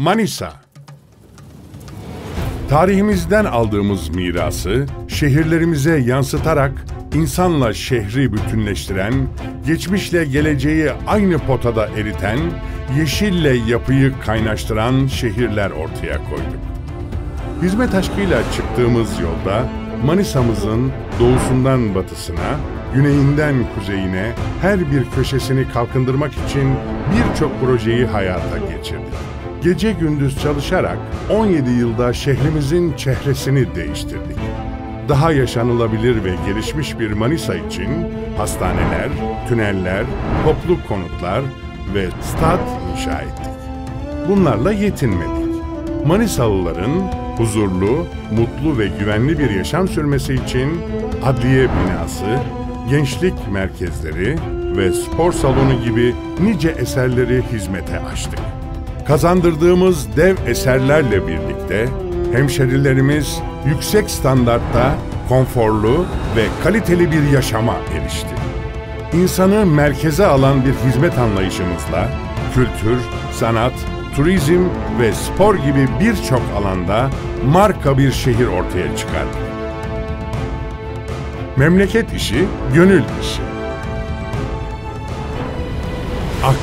Manisa Tarihimizden aldığımız mirası şehirlerimize yansıtarak insanla şehri bütünleştiren, geçmişle geleceği aynı potada eriten, yeşille yapıyı kaynaştıran şehirler ortaya koyduk. Hizmet aşkıyla çıktığımız yolda Manisa'mızın doğusundan batısına, güneyinden kuzeyine her bir köşesini kalkındırmak için birçok projeyi hayata geçirdik. Gece gündüz çalışarak 17 yılda şehrimizin çehresini değiştirdik. Daha yaşanılabilir ve gelişmiş bir Manisa için hastaneler, tüneller, toplu konutlar ve stat inşa ettik. Bunlarla yetinmedik. Manisalıların huzurlu, mutlu ve güvenli bir yaşam sürmesi için adliye binası, gençlik merkezleri ve spor salonu gibi nice eserleri hizmete açtık. Kazandırdığımız dev eserlerle birlikte hemşerilerimiz yüksek standartta konforlu ve kaliteli bir yaşama erişti. İnsanı merkeze alan bir hizmet anlayışımızla kültür, sanat, turizm ve spor gibi birçok alanda marka bir şehir ortaya çıkardık. Memleket işi, gönül işi. Ak